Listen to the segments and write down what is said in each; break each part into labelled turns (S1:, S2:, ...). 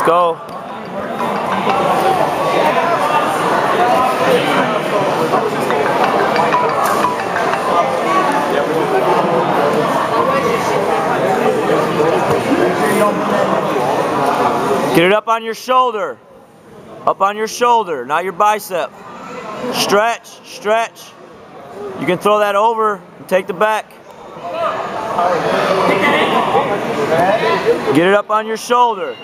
S1: Let's go. Get it up on your shoulder. Up on your shoulder, not your bicep. Stretch, stretch. You can throw that over and take the back. Get it up on your shoulder.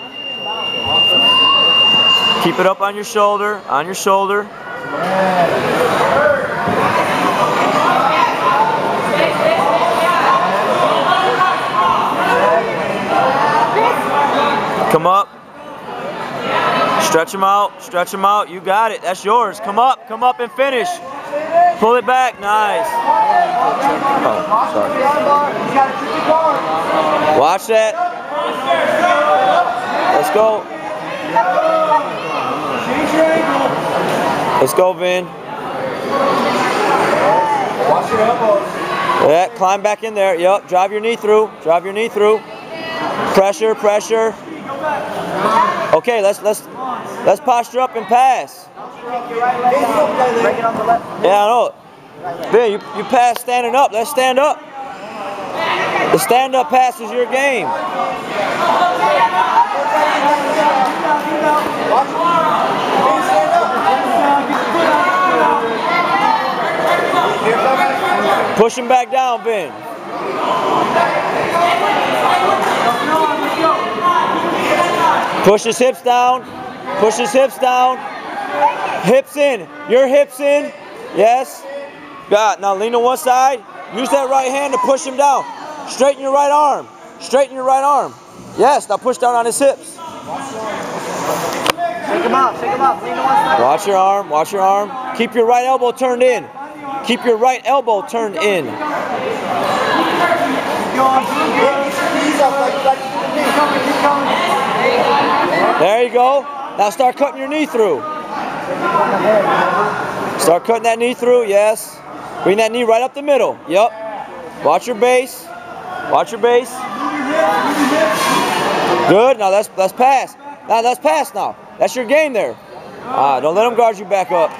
S1: Keep it up on your shoulder, on your shoulder. Come up. Stretch them out, stretch them out. You got it. That's yours. Come up, come up and finish. Pull it back. Nice. Oh, sorry. Watch that. Let's go. Let's go, Vin.
S2: Watch your elbows.
S1: Yeah, climb back in there. Yup, drive your knee through. Drive your knee through. Pressure, pressure. Okay, let's let's let's posture up and pass. Yeah, I know. Vin, you, you pass standing up. Let's stand up. The stand up pass is your game. Push him back down, Vin. Push his hips down. Push his hips down. Hips in. Your hips in. Yes. Got. Now lean to one side. Use that right hand to push him down. Straighten your right arm. Straighten your right arm. Yes. Now push down on his hips.
S3: Shake him up, shake him up. Lean to one side.
S1: Watch your arm. Watch your arm. Keep your right elbow turned in. Keep your right elbow turned in.
S2: Knees up like, like you did me.
S1: There you go. Now start cutting your knee through. Start cutting that knee through, yes. Bring that knee right up the middle. Yep. Watch your base. Watch your base. Good. Now let's let's pass. Now let's pass now. That's your game there. Ah, don't let them guard you back up.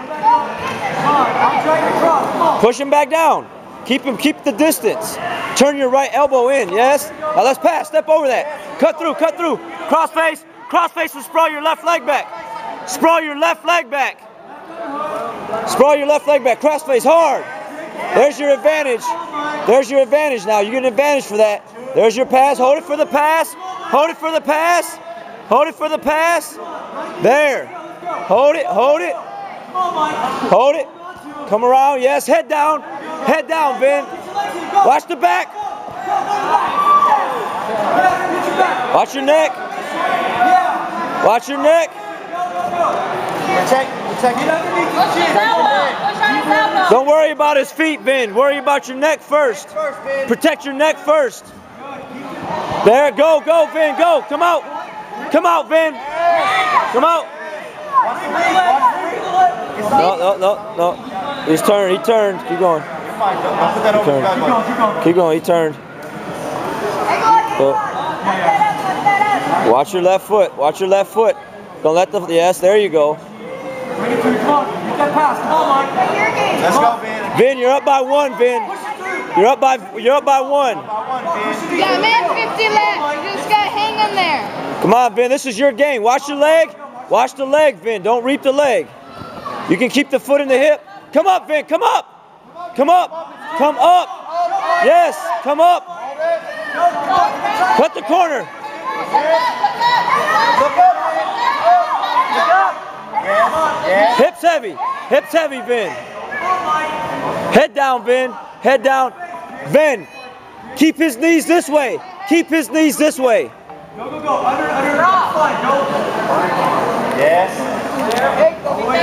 S1: Push him back down. Keep him, keep the distance. Turn your right elbow in, yes? Now let's pass, step over that. Cut through, cut through. Cross face, cross face and sprawl your left leg back. Sprawl your left leg back. Sprawl your left leg back, cross face hard. There's your advantage. There's your advantage now. You get an advantage for that. There's your pass. Hold it for the pass. Hold it for the pass. Hold it for the pass. There. Hold it, hold it. Hold it. Come around. Yes, head down. Head down, Vin. Watch the back. Watch your neck. Watch your neck.
S2: Protect, protect.
S1: Don't worry about his feet, Vin. Worry about your neck first. Protect your neck first. There, go, go, Vin, go. Come out. Come out, Vin. Come out. No, no, no, no. He's turned. He turned. Keep going.
S2: You're fine. Don't, don't put that over.
S1: Turn.
S2: Guys, buddy.
S1: Keep going. He turned. Watch your left foot. Watch your left foot. Don't let the. Yes, there you go.
S2: Let's go, Vin.
S1: Vin, you're up by one, Vin. You're up by. You're up by one.
S2: By one, Vin.
S4: Yeah, man, 50 left. You just gotta hang in there.
S1: Come on, Vin. This is your game. Watch your leg. Watch the leg, Vin. Don't reap the leg. You can keep the foot in the hip. Come up, Vin. Come up. Come up. Come up. Yes. Come up. Cut the corner.
S2: Look up, Vin. Look up. Yes, yes.
S1: Hips heavy. Hips heavy, Vin. Head down, Vin. Head down. Vin. Keep his knees this way. Keep his knees this way.
S2: Yes.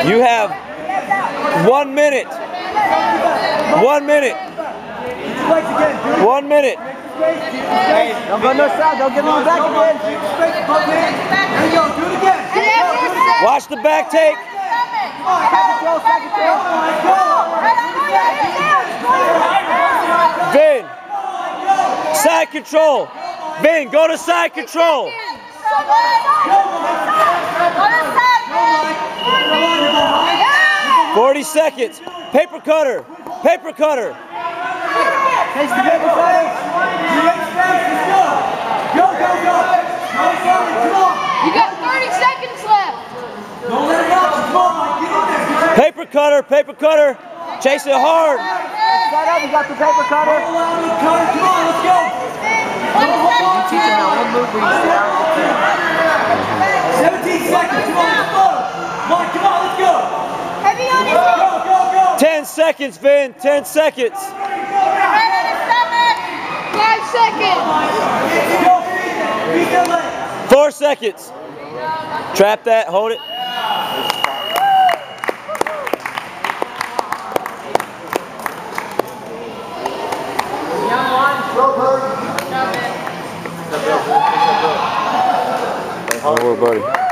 S1: You have one minute. One minute. One minute.
S3: Don't go no side, don't get on the back again.
S1: Watch the back take. Vin. Side control. Vin, go to side control. Forty seconds. Paper cutter. Paper cutter.
S3: Face the paper cutter.
S2: Go, go, go! Go, Simon, come on!
S4: You got 30 seconds left.
S2: Don't let it out! Come on, Mike, get in there! Get in
S1: Paper cutter. Paper cutter. Chase it hard.
S3: Up. You got the paper cutter.
S2: Hold on, Luke Carter, come on, let's go!
S3: Teach that one move where you sit down.
S2: 17 seconds, come on, let's go! Mike, come on, let's go!
S4: Heavy on
S2: Go, go, go!
S1: Ten seconds, Vin. Ten seconds.
S4: Five seconds.
S2: Go, feed, feed their leg!
S1: Four seconds. Trap that. Hold it. Buddy.